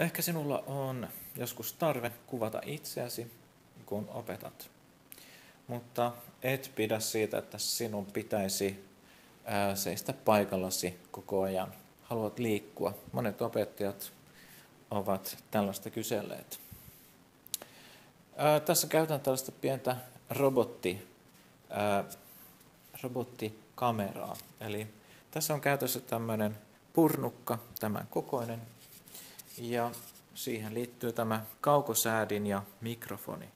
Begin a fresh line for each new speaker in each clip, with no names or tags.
Ehkä sinulla on joskus tarve kuvata itseäsi, kun opetat. Mutta et pidä siitä, että sinun pitäisi seistä paikallasi koko ajan. Haluat liikkua. Monet opettajat ovat tällaista kyselleet. Tässä käytän tällaista pientä robotti, robottikameraa. Eli tässä on käytössä tämmöinen purnukka, tämän kokoinen, ja siihen liittyy tämä kaukosäädin ja mikrofoni.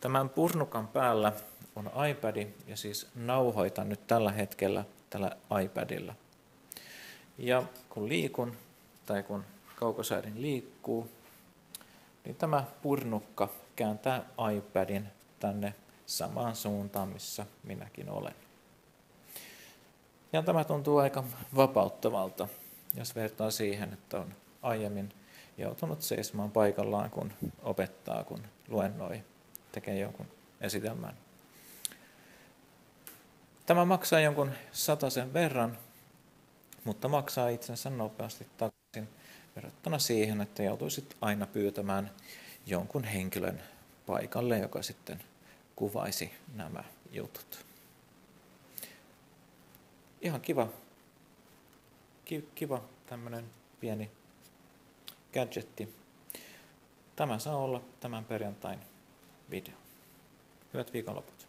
Tämän purnukan päällä on iPad ja siis nauhoitan nyt tällä hetkellä tällä iPadilla. Ja kun liikun tai kun kaukosäädin liikkuu, niin tämä purnukka kääntää iPadin tänne samaan suuntaan, missä minäkin olen. Ja tämä tuntuu aika vapauttavalta, jos vertaa siihen, että on aiemmin joutunut seisomaan paikallaan, kun opettaa, kun luennoi, tekee jonkun esitelmän. Tämä maksaa jonkun sen verran, mutta maksaa itsensä nopeasti takaisin verrattuna siihen, että joutuisit aina pyytämään jonkun henkilön paikalle, joka sitten kuvaisi nämä jutut. Ihan kiva, kiva tämmöinen pieni gadgetti. Tämä saa olla tämän perjantain video. Hyvät viikonloput.